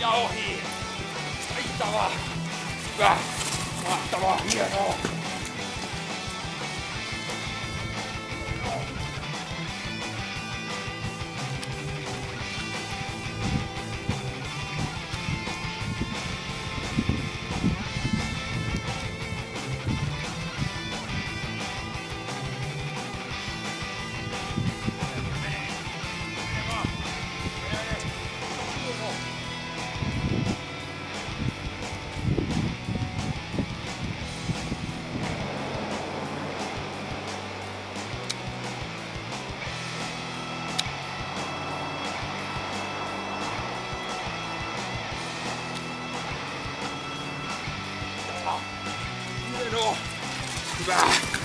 Ja ohi. Taitavaa. Hyvä. Mahtavaa. Hienoa. Hienoa. Hyvä.